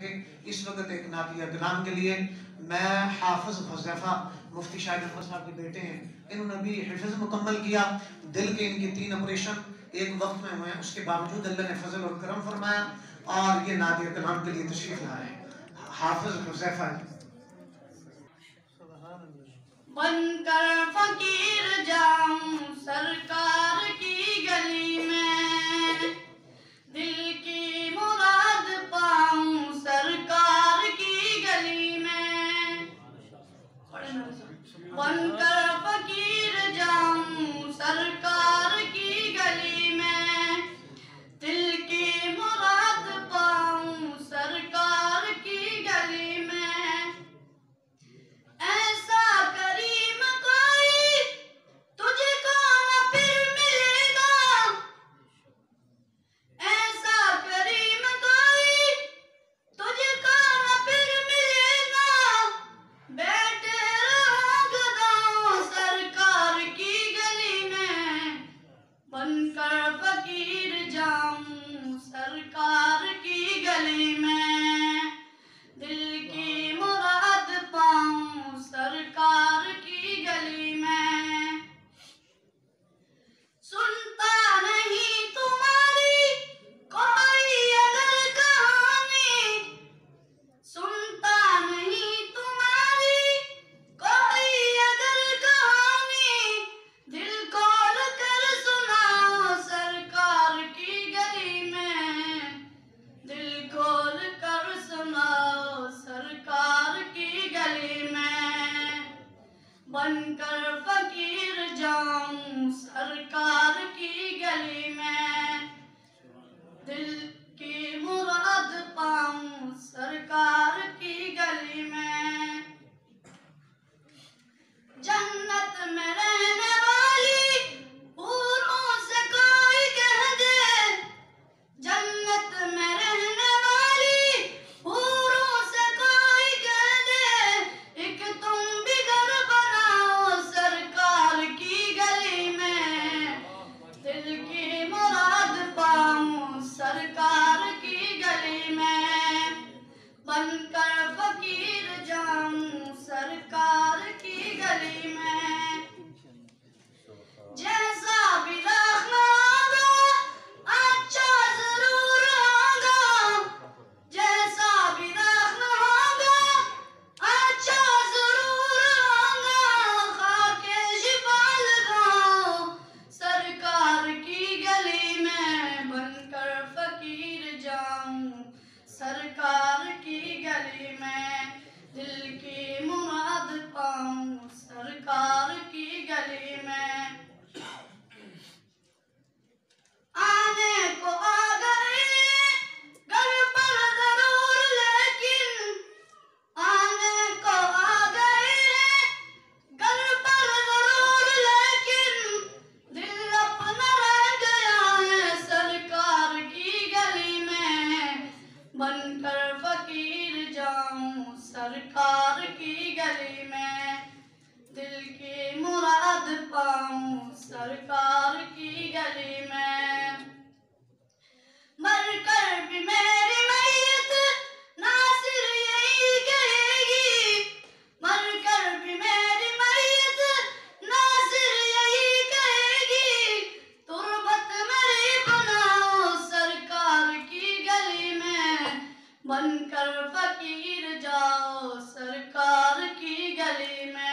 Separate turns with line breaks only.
इस वक्त एक नाती अगलाम के लिए मैं हाफिज हुजैफा, मुफ्ती शाहिद अहमद साहब के बेटे हैं। इन्होंने भी हफज मुकम्मल किया, दिल के इनके तीन ऑपरेशन। एक वक्त में हुए उसके बावजूद अल्लाह ने फजल और करम फरमाया और ये नादी अगलाम के लिए तशरीफ़ लाए। हाफज हुजैफा
मन कर फकीर जाम सरकार One बनकर फकीर जाऊँ सरकार की गली में बनकर फकीर जाओ सरकार की गली में